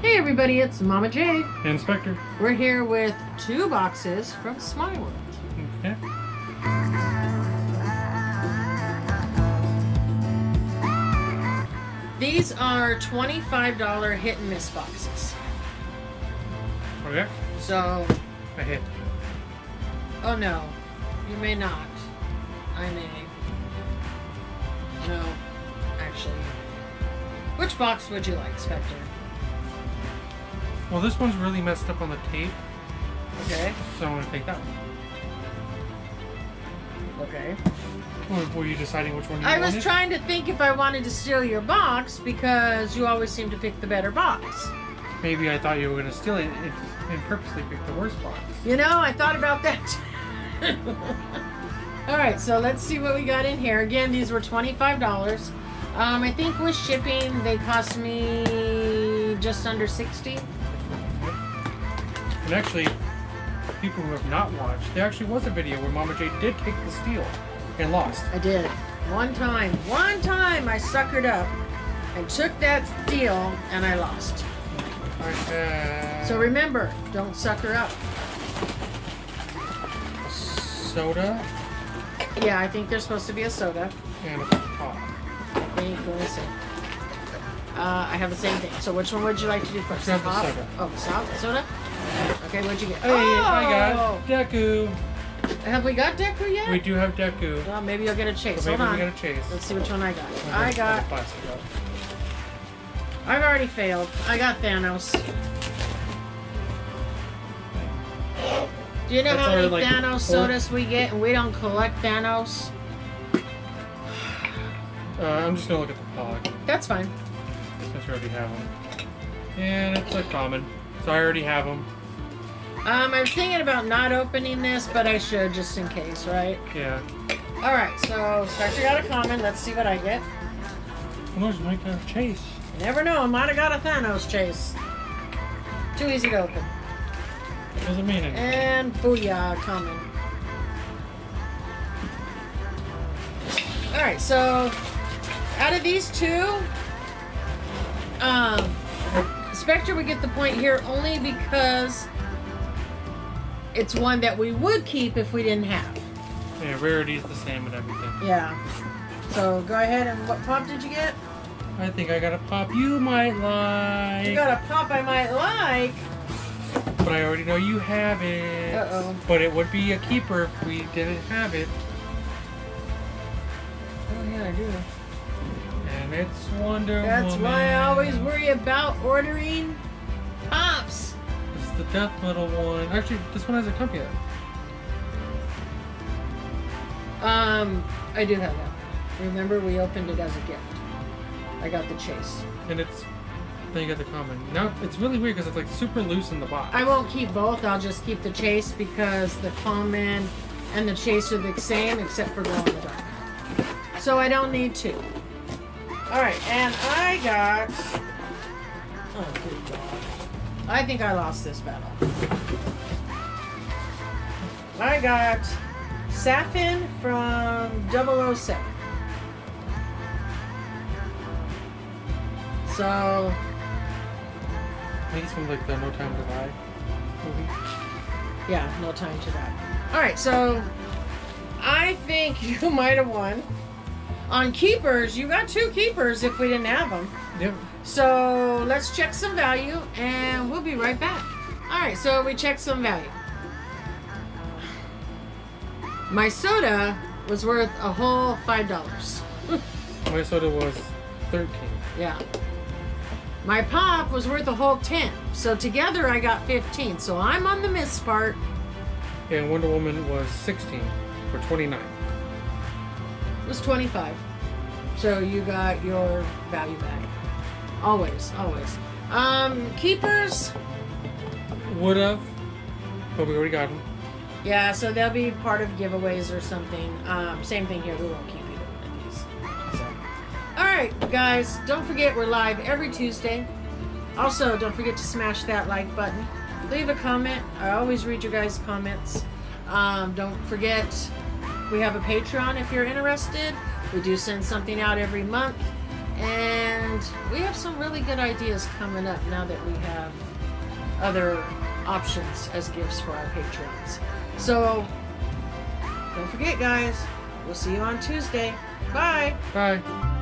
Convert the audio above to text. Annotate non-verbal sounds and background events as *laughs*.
Hey everybody, it's Mama J. and Spectre. We're here with two boxes from Smeye World. Okay. These are $25 hit and miss boxes. Oh, okay. So, I hit. oh no, you may not. I may. No, actually. Which box would you like, Spectre? Well, this one's really messed up on the tape, Okay. so I'm gonna take that one. Okay. Or were you deciding which one you I was trying to think if I wanted to steal your box because you always seem to pick the better box. Maybe I thought you were gonna steal it and, and purposely pick the worst box. You know, I thought about that. *laughs* All right, so let's see what we got in here. Again, these were twenty-five dollars. Um, I think with shipping, they cost me just under sixty. And actually, people who have not watched, there actually was a video where Mama J did take the steal and lost. I did one time. One time, I suckered up and took that deal, and I lost. Had So remember, don't sucker up. a soda Yeah, I think there's supposed to be a soda. and a pop. I think. Let me see. Uh, I have the same thing. So which one would you like to do first? The Pop? soda. Oh, soda. Soda. Okay, what'd you get? Hey, I Oh! got Deku. Have we got Deku yet? We do have Deku. Well, maybe you'll get a chase. So maybe Hold we get a chase. Let's see which one I got. I'll I got. I've already failed. I got Thanos. Do you know That's how many like, Thanos fourth- sodas we get, and we don't collect Thanos? Uh, I'm just gonna look at the pog That's fine. since we already have them. And it's a common, so I already have them. Um, I'm thinking about not opening this, but I should just in case, right? Yeah. All right. So Spectre got a common. Let's see what I get. Well, there's Mike a chase. You never know. I might have got a Thanos chase. Too easy to open. Doesn't mean anything. And booyah, coming. Alright, so out of these two, um, Spectre would get the point here only because it's one that we would keep if we didn't have. Yeah, rarity is the same and everything. Yeah. So go ahead and what pop did you get? I think I got a pop you might like. You got a pop I might like. But I already know you have it. Uh-oh. But it would be a keeper if we didn't have it. Oh yeah, I do. And it's Wonder That's Woman. why I always worry about ordering pops. The death metal one. Actually, this one hasn't come yet. Um, I do have that. Remember, we opened it as a gift. I got the chase. And it's. Then you got the common. Now it's really weird because it's like super loose in the box. I won't keep both. I'll just keep the chase because the common and the chase are the same except for glow in the dark. So I don't need two. All right, and I got. Good God. I think I lost this battle. I got Safin from 007. So I think it's from like the No Time to Die movie. Yeah, no time to die. All right, so I think *laughs* you might have won. On keepers, you got two keepers if we didn't have them. Yep. So let's check some value and we'll be right back. All right, so we checked some value. My soda was worth a whole $5. *laughs* My soda was 13. Yeah. My pop was worth a whole 10. So together I got 15. So I'm on the miss part. And Wonder Woman was 16 for 29. Was 25. So you got your value back. Always, always. Um, keepers, Would have, but we already got them. yeah, so they'll be part of giveaways or something. Um, same thing here, we won't keep either one of these. So. Alright, guys, don't forget we're live every Tuesday. Also, don't forget to smash that like button. Leave a comment. I always read your guys' comments. Um, don't forget we have a Patreon if you're interested. We do send something out every month. And we have some really good ideas coming up now that we have other options as gifts for our patrons. So don't forget, guys, we'll see you on Tuesday. Bye. Bye.